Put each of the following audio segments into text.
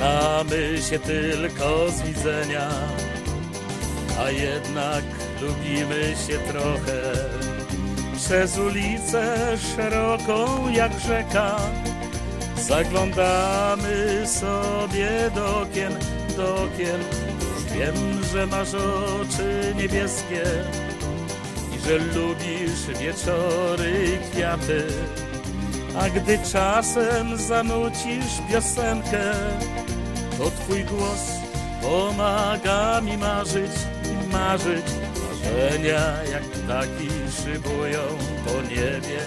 Znamy się tylko z widzenia, a jednak lubimy się trochę. Przez ulicę szeroką jak rzeka Zaglądamy sobie do okien, do okien Już wiem, że masz oczy niebieskie I że lubisz wieczory i kwiaty A gdy czasem zanucisz piosenkę To twój głos pomaga mi marzyć i marzyć. Marzenia jak ptaki szybują po niebie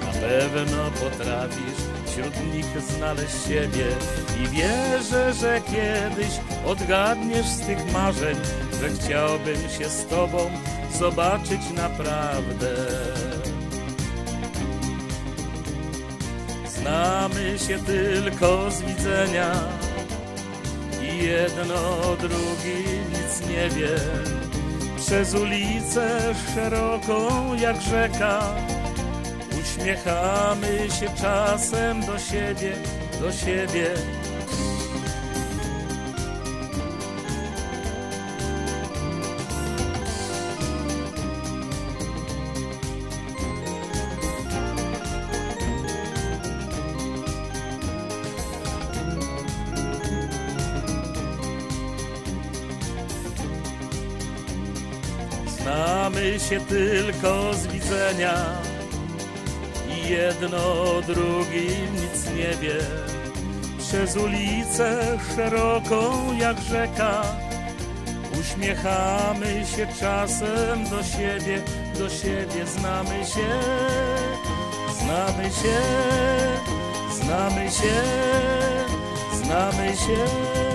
Na pewno potrafisz wśród nich znaleźć siebie. I wierzę, że kiedyś odgadniesz z tych marzeń Że chciałbym się z tobą zobaczyć naprawdę Znamy się tylko z widzenia. I jedno drugi nic nie wie. Przez ulicę szeroką jak rzeka. Uśmiechamy się czasem do siebie, do siebie Znamy się tylko z widzenia. I jedno drugi nic nie wie. Przez ulicę szeroką jak rzeka. Uśmiechamy się czasem do siebie, do siebie znamy się, znamy się, znamy się, znamy się.